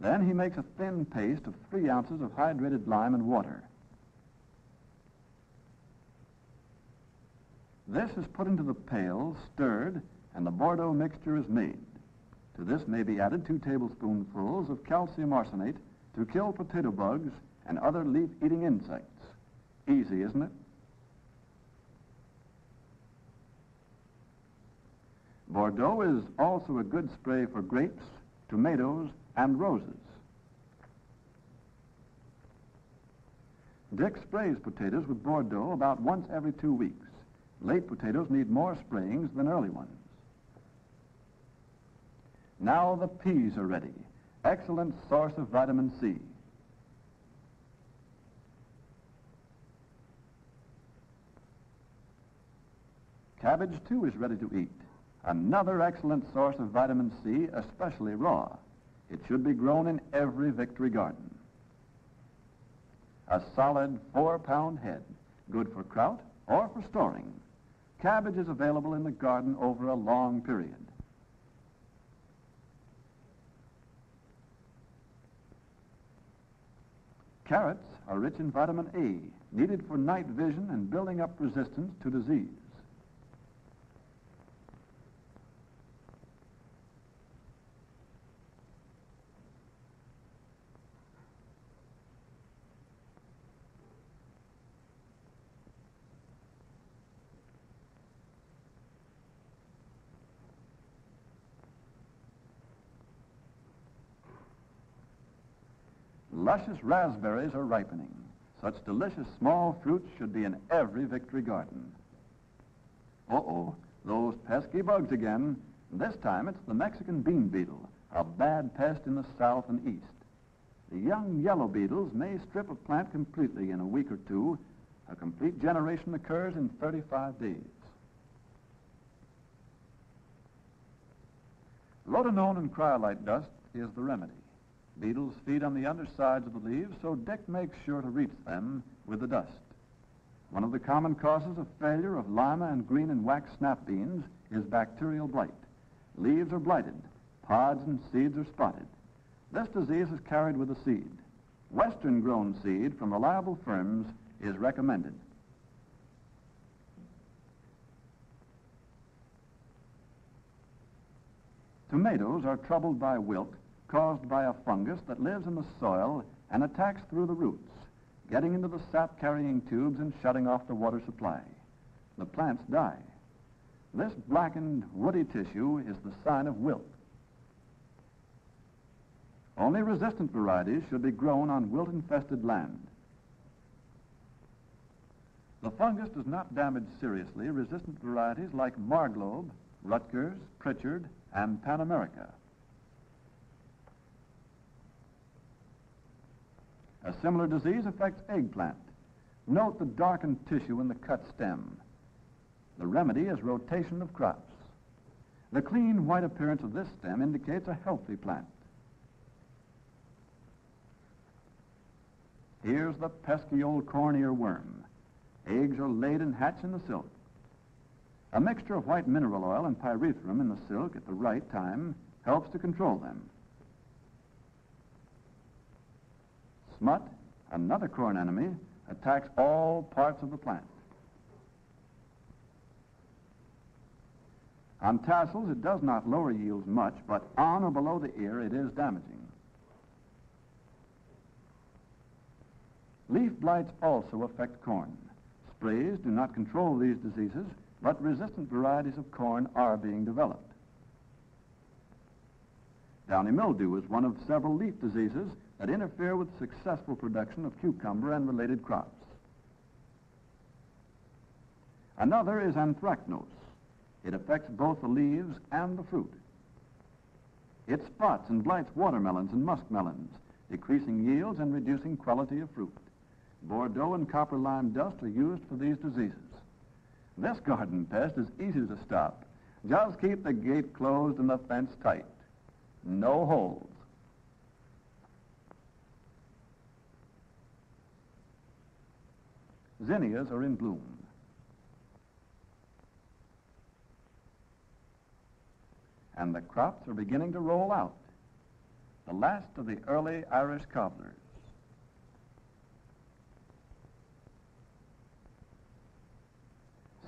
Then he makes a thin paste of three ounces of hydrated lime and water. This is put into the pail, stirred, and the Bordeaux mixture is made. To this may be added two tablespoonfuls of calcium arsenate to kill potato bugs and other leaf-eating insects. Easy, isn't it? Bordeaux is also a good spray for grapes, tomatoes, and roses. Dick sprays potatoes with Bordeaux about once every two weeks. Late potatoes need more sprayings than early ones. Now the peas are ready. Excellent source of vitamin C. Cabbage, too, is ready to eat. Another excellent source of vitamin C, especially raw. It should be grown in every victory garden. A solid four-pound head, good for kraut or for storing. Cabbage is available in the garden over a long period. Carrots are rich in vitamin A, needed for night vision and building up resistance to disease. Luscious raspberries are ripening. Such delicious small fruits should be in every victory garden. Uh-oh, those pesky bugs again. This time it's the Mexican bean beetle, a bad pest in the south and east. The young yellow beetles may strip a plant completely in a week or two. A complete generation occurs in 35 days. Rotenone and cryolite dust is the remedy. Beetles feed on the undersides of the leaves, so Dick makes sure to reach them with the dust. One of the common causes of failure of lima and green and wax snap beans is bacterial blight. Leaves are blighted, pods and seeds are spotted. This disease is carried with the seed. Western grown seed from reliable firms is recommended. Tomatoes are troubled by wilt caused by a fungus that lives in the soil and attacks through the roots, getting into the sap-carrying tubes and shutting off the water supply. The plants die. This blackened, woody tissue is the sign of wilt. Only resistant varieties should be grown on wilt-infested land. The fungus does not damage seriously resistant varieties like Marglobe, Rutgers, Pritchard, and Pan America. A similar disease affects eggplant. Note the darkened tissue in the cut stem. The remedy is rotation of crops. The clean white appearance of this stem indicates a healthy plant. Here's the pesky old corn earworm. Eggs are laid and hatch in the silk. A mixture of white mineral oil and pyrethrum in the silk at the right time helps to control them. Smut, another corn enemy, attacks all parts of the plant. On tassels, it does not lower yields much, but on or below the ear, it is damaging. Leaf blights also affect corn. Sprays do not control these diseases, but resistant varieties of corn are being developed. Downy mildew is one of several leaf diseases that interfere with successful production of cucumber and related crops. Another is anthracnose. It affects both the leaves and the fruit. It spots and blights watermelons and muskmelons, decreasing yields and reducing quality of fruit. Bordeaux and copper lime dust are used for these diseases. This garden pest is easy to stop. Just keep the gate closed and the fence tight. No holes. Zinnias are in bloom. And the crops are beginning to roll out. the last of the early Irish cobblers.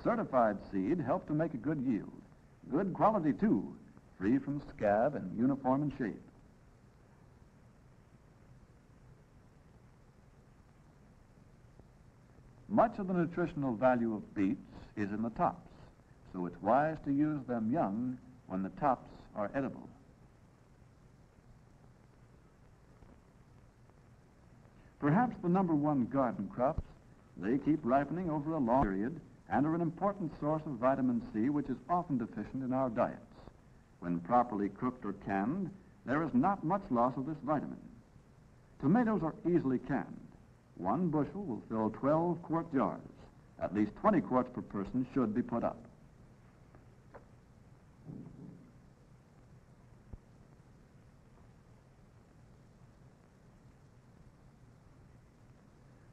Certified seed helps to make a good yield. Good quality, too, free from scab and uniform in shape. Much of the nutritional value of beets is in the tops, so it's wise to use them young when the tops are edible. Perhaps the number one garden crops, they keep ripening over a long period and are an important source of vitamin C, which is often deficient in our diets. When properly cooked or canned, there is not much loss of this vitamin. Tomatoes are easily canned. One bushel will fill 12 quart jars. At least 20 quarts per person should be put up.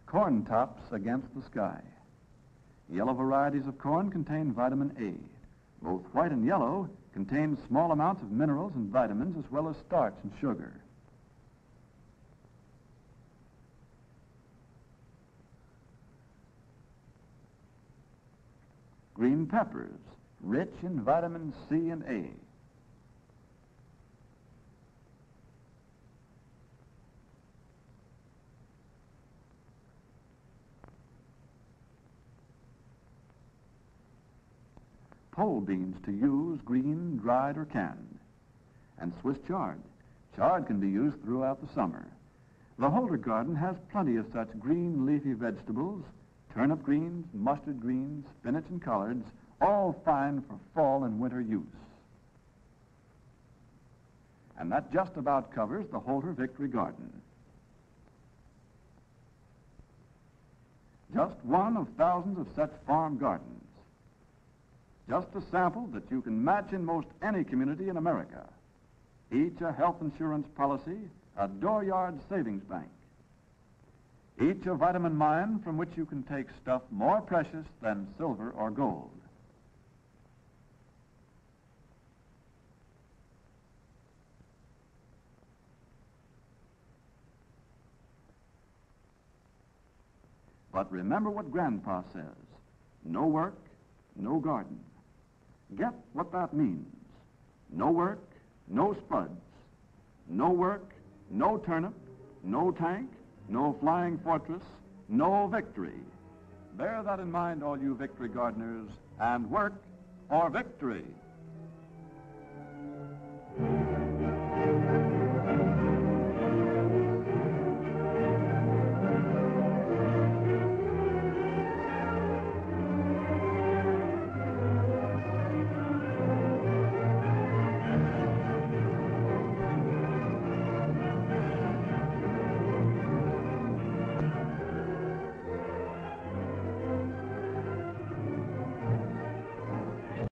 Corn tops against the sky. Yellow varieties of corn contain vitamin A. Both white and yellow contain small amounts of minerals and vitamins as well as starch and sugar. Green peppers, rich in vitamin C and A. pole beans to use, green, dried, or canned. And Swiss chard. Chard can be used throughout the summer. The Holder garden has plenty of such green leafy vegetables, turnip greens, mustard greens, spinach and collards, all fine for fall and winter use. And that just about covers the Holder Victory Garden. Just one of thousands of such farm gardens. Just a sample that you can match in most any community in America. Each a health insurance policy, a dooryard savings bank. Each a vitamin mine from which you can take stuff more precious than silver or gold. But remember what Grandpa says. No work, no garden. Get what that means. No work, no spuds. No work, no turnip, no tank, no flying fortress, no victory. Bear that in mind, all you victory gardeners, and work for victory.